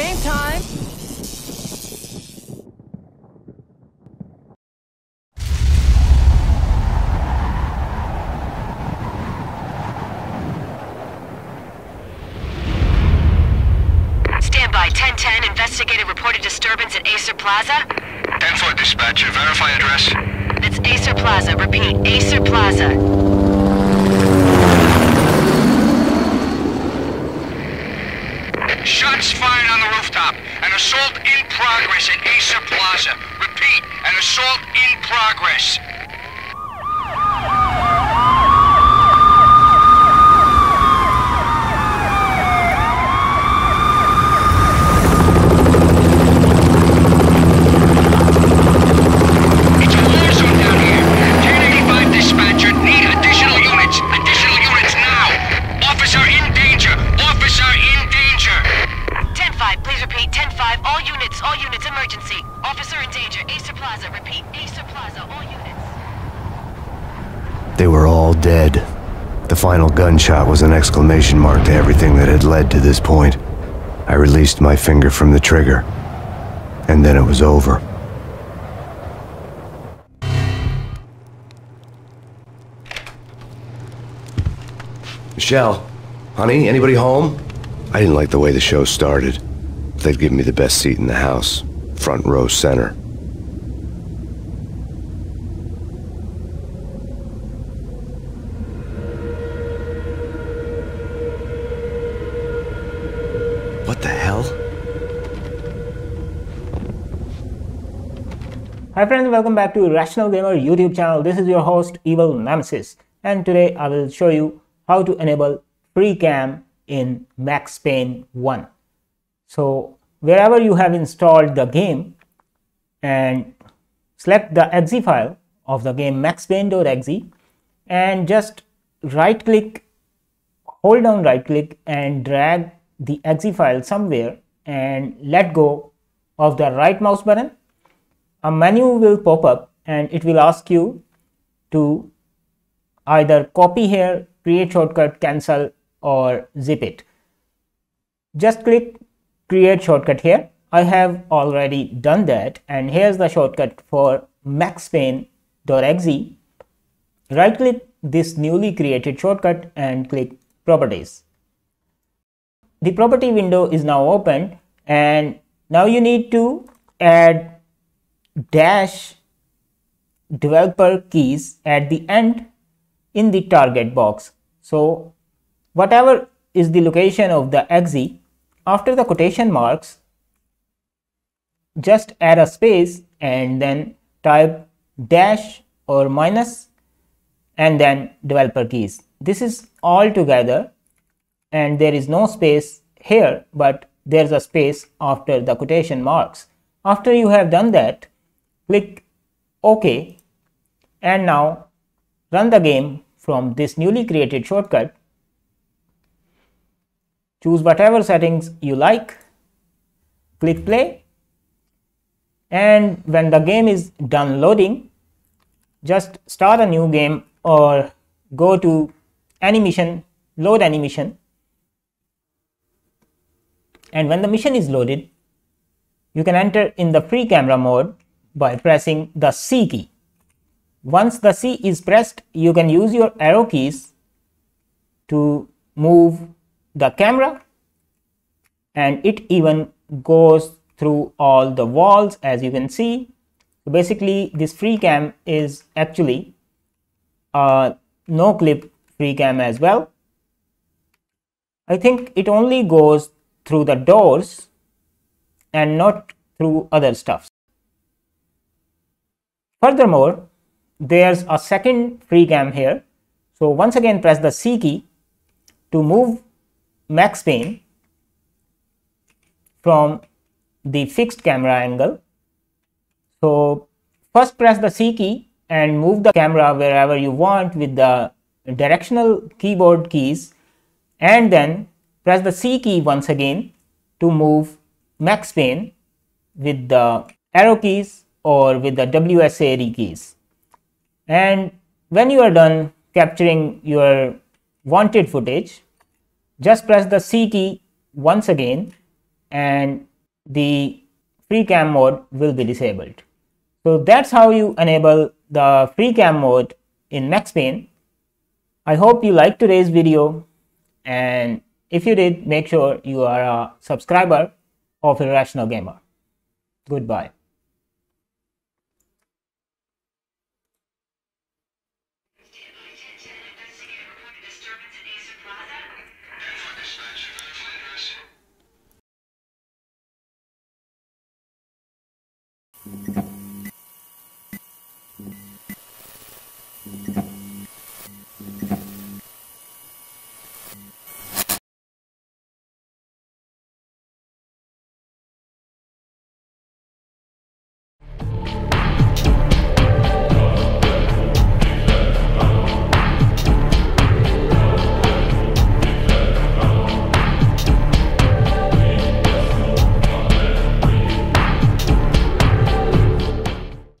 Game time! Stand by 1010. Investigated reported disturbance at Aesir Plaza. 10-4 dispatcher, verify address. It's Aesir Plaza. Repeat, Aesir Plaza. Shots fired an assault in progress. It's a war zone down here. 1085 dispatcher, need additional units. Additional units now. Officer in danger. Officer in danger. 10-5, please repeat. 10-5, all units, all units, emergency. Officer in danger, Aesir Plaza. Repeat, Aesir Plaza, all units. They were all dead. The final gunshot was an exclamation mark to everything that had led to this point. I released my finger from the trigger. And then it was over. Michelle, honey, anybody home? I didn't like the way the show started. They'd give me the best seat in the house, front row center. Hi friends, welcome back to Irrational Gamer YouTube channel. This is your host Evil Nemesis and today I will show you how to enable free cam in Max Payne 1. So wherever you have installed the game and select the exe file of the game Max maxpayne.exe and just right click hold down right click and drag the exe file somewhere and let go of the right mouse button a menu will pop up and it will ask you to either copy here create shortcut cancel or zip it. Just click create shortcut here. I have already done that and here's the shortcut for maxpayne.exe right click this newly created shortcut and click properties. The property window is now open and now you need to add dash developer keys at the end in the target box. So whatever is the location of the exe after the quotation marks just add a space and then type dash or minus and then developer keys. This is all together and there is no space here but there's a space after the quotation marks. After you have done that click OK. And now run the game from this newly created shortcut. Choose whatever settings you like, click play. And when the game is done loading just start a new game or go to animation, load animation. And when the mission is loaded you can enter in the free camera mode by pressing the C key. Once the C is pressed, you can use your arrow keys to move the camera and it even goes through all the walls as you can see. Basically this free cam is actually a no clip free cam as well. I think it only goes through the doors and not through other stuff. Furthermore, there's a second free cam here. So once again press the C key to move Max Payne from the fixed camera angle. So first press the C key and move the camera wherever you want with the directional keyboard keys and then press the C key once again to move Max Payne with the arrow keys or with the WSAD keys. And when you are done capturing your wanted footage, just press the C key once again and the free cam mode will be disabled. So that's how you enable the free cam mode in Max Payne. I hope you liked today's video and if you did, make sure you are a subscriber of Irrational Gamer. Goodbye.